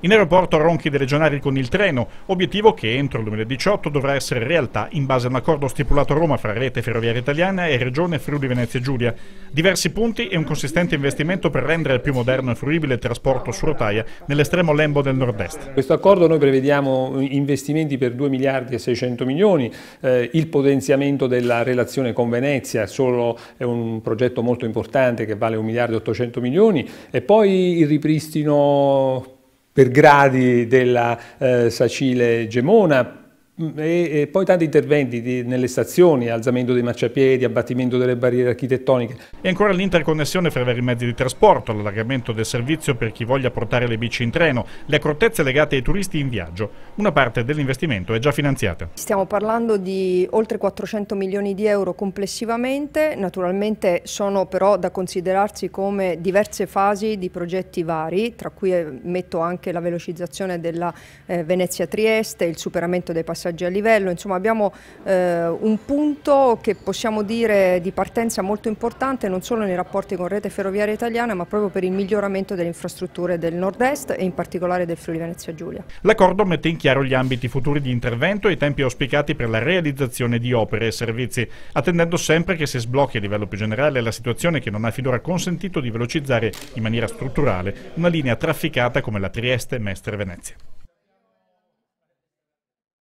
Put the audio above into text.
In aeroporto Ronchi dei Legionari con il treno, obiettivo che entro il 2018 dovrà essere realtà in base a un accordo stipulato a Roma fra Rete Ferroviaria Italiana e Regione Friuli Venezia Giulia. Diversi punti e un consistente investimento per rendere più moderno e fruibile il trasporto su rotaia nell'estremo lembo del nord-est. Questo accordo noi prevediamo investimenti per 2 miliardi e 600 milioni, eh, il potenziamento della relazione con Venezia solo è un progetto molto importante che vale 1 miliardo e 800 milioni e poi il ripristino per gradi della eh, Sacile Gemona, e, e, poi tanti interventi di, nelle stazioni, alzamento dei marciapiedi, abbattimento delle barriere architettoniche. E ancora l'interconnessione fra i vari mezzi di trasporto, l'allargamento del servizio per chi voglia portare le bici in treno, le accortezze legate ai turisti in viaggio. Una parte dell'investimento è già finanziata. Stiamo parlando di oltre 400 milioni di euro complessivamente, naturalmente sono però da considerarsi come diverse fasi di progetti vari, tra cui eh, metto anche la velocizzazione della eh, Venezia-Trieste, il superamento dei passaggi passaggi a livello, insomma abbiamo eh, un punto che possiamo dire di partenza molto importante non solo nei rapporti con Rete Ferroviaria Italiana ma proprio per il miglioramento delle infrastrutture del nord-est e in particolare del Friuli Venezia Giulia. L'accordo mette in chiaro gli ambiti futuri di intervento e i tempi auspicati per la realizzazione di opere e servizi, attendendo sempre che si sblocchi a livello più generale la situazione che non ha finora consentito di velocizzare in maniera strutturale una linea trafficata come la Trieste-Mestre-Venezia.